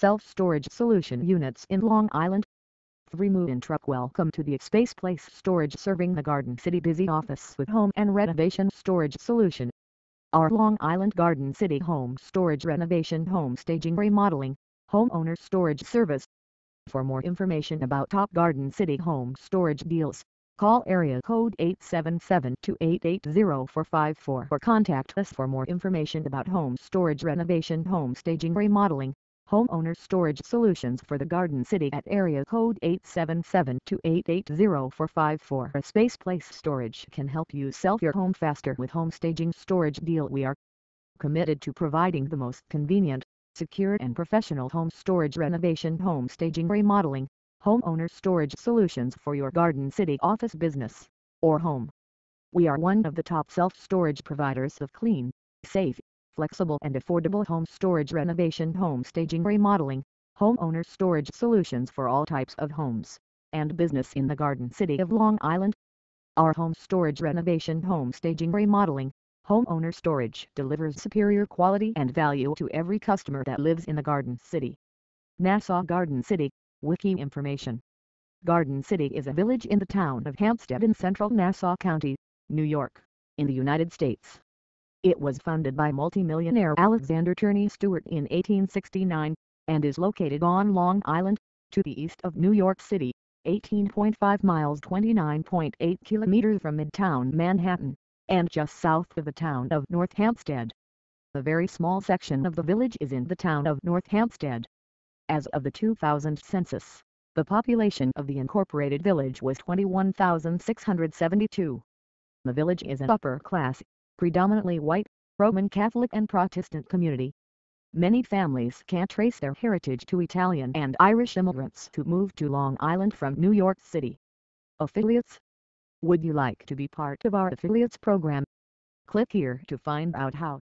self-storage solution units in Long Island. 3 Move-In Truck Welcome to the Space Place Storage serving the Garden City busy office with home and renovation storage solution. Our Long Island Garden City home storage renovation home staging remodeling, homeowner storage service. For more information about Top Garden City home storage deals, call area code 877-2880-454 or contact us for more information about home storage renovation home staging remodeling, homeowner storage solutions for the Garden City at area code 877-2880-454. A Space Place Storage can help you sell your home faster with home staging storage deal. We are committed to providing the most convenient, secure and professional home storage renovation home staging remodeling, homeowner storage solutions for your Garden City office business or home. We are one of the top self-storage providers of clean, safe, flexible and affordable home storage renovation home staging remodeling, homeowner storage solutions for all types of homes, and business in the Garden City of Long Island. Our home storage renovation home staging remodeling, homeowner storage delivers superior quality and value to every customer that lives in the Garden City. Nassau Garden City, Wiki information. Garden City is a village in the town of Hempstead in central Nassau County, New York, in the United States. It was founded by multimillionaire Alexander Turney Stewart in 1869, and is located on Long Island, to the east of New York City, 18.5 miles 29.8 kilometers from Midtown Manhattan, and just south of the town of North Hempstead. A very small section of the village is in the town of North Hempstead. As of the 2000 census, the population of the incorporated village was 21,672. The village is an upper class, predominantly white, Roman Catholic and Protestant community. Many families can trace their heritage to Italian and Irish immigrants who moved to Long Island from New York City. Affiliates Would you like to be part of our affiliates program? Click here to find out how.